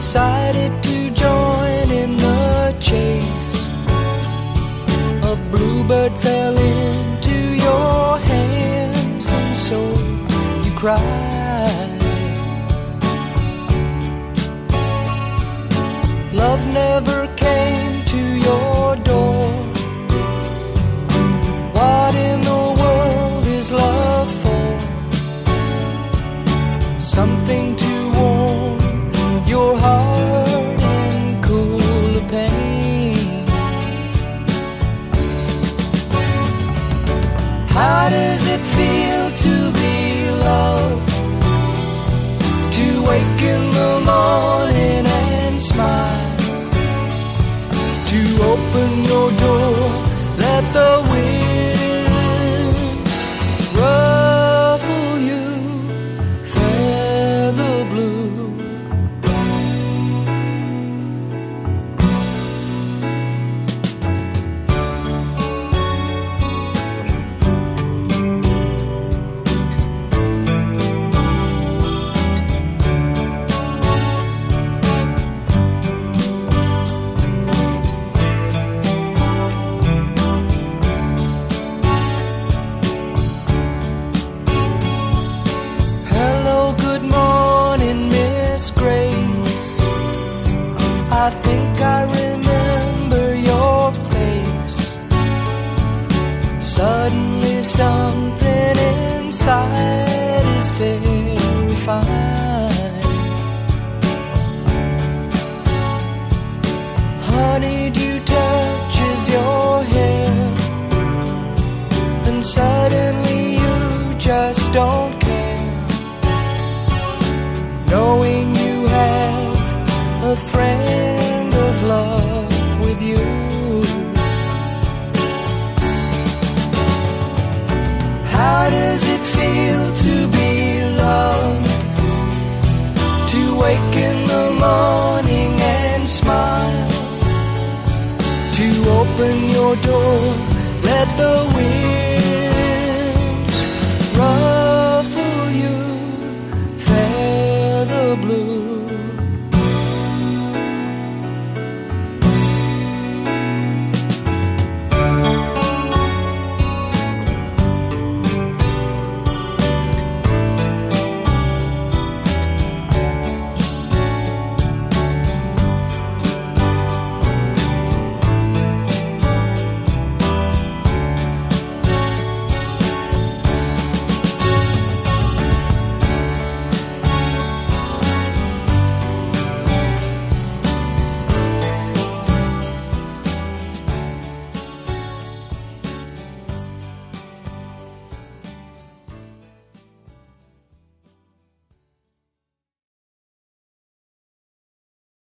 decided to join in the chase. A bluebird fell into your hands, and so you cried. Love never came to your door. What in the world is love for? Something to warm your heart. Does it feel to be loved? To wake in the morning and smile. To open your door, let the I think I remember your face. Suddenly, something inside is very fine. Honeydew touches your hair, and suddenly you just don't care knowing you have a friend to wake in the morning and smile. To open your door, let the wind ruffle you, feather blue.